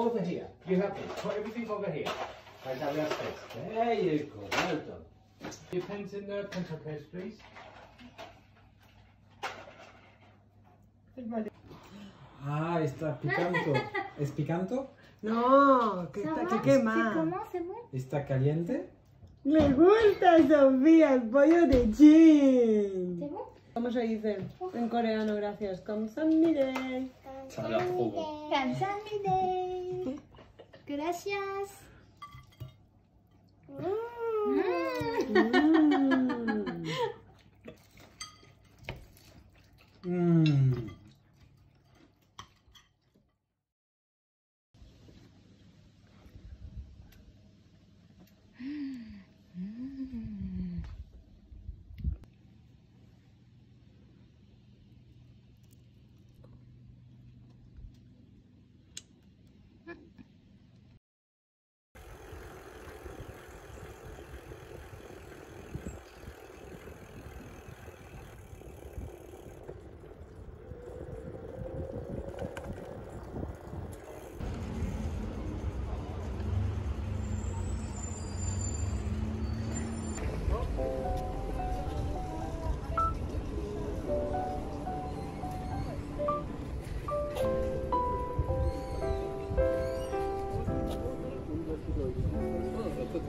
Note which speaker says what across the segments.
Speaker 1: over here. You have to Put everything over here. Like that we space. There you go. Well done. Your pen's in there. Pencil case, please.
Speaker 2: Ah, está picante. ¿Es picanto?
Speaker 3: No, que está que quema.
Speaker 2: ¿Está caliente?
Speaker 3: Me gusta, Sofía, el pollo de Jin. ¿Cómo se dice en coreano? Gracias.
Speaker 4: Kamsanmide. Kamsanmide. Gracias.
Speaker 3: Mm.
Speaker 1: Mm.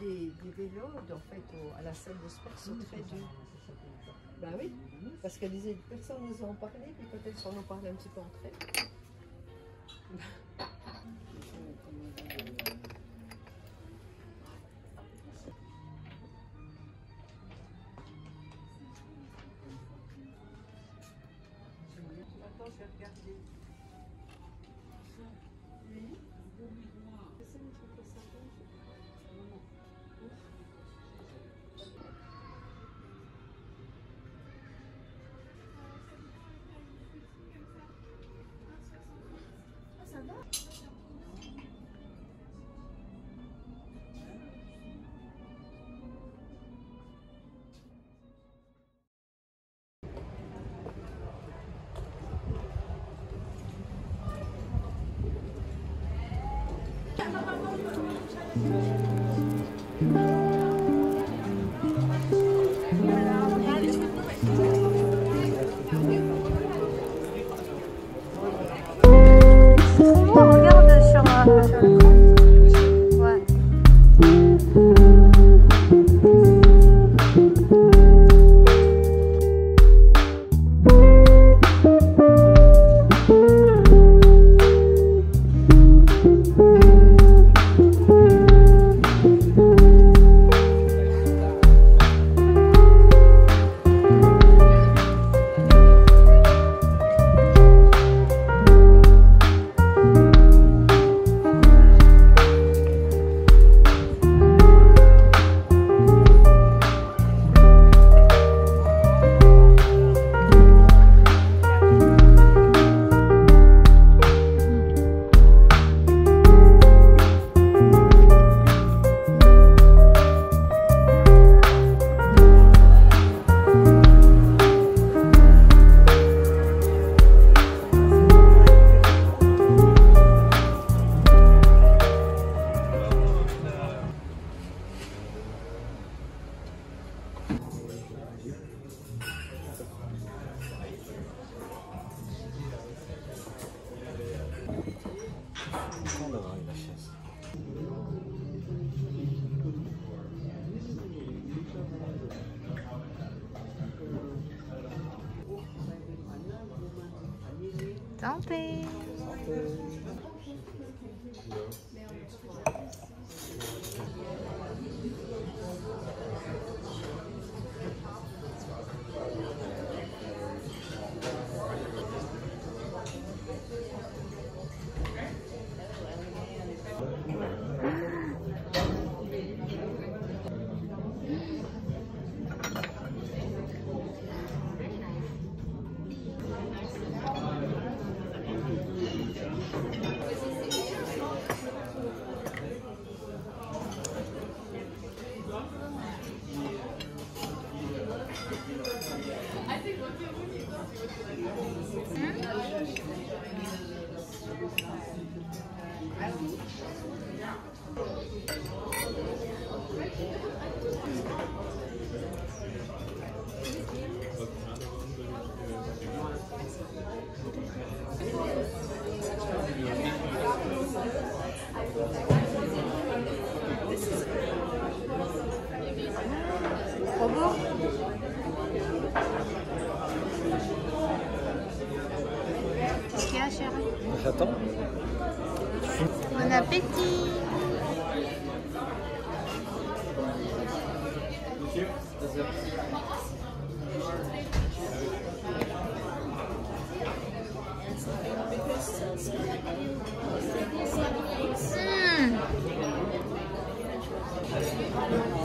Speaker 1: des,
Speaker 5: vélos, en fait, à la salle de sport, sont très dur. ben oui, parce que les personnes nous ont parlé, puis être être sont en parlé un petit peu entre elles,
Speaker 4: Thank you. Hold on, I
Speaker 2: just...
Speaker 4: Something. Hmm.